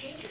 change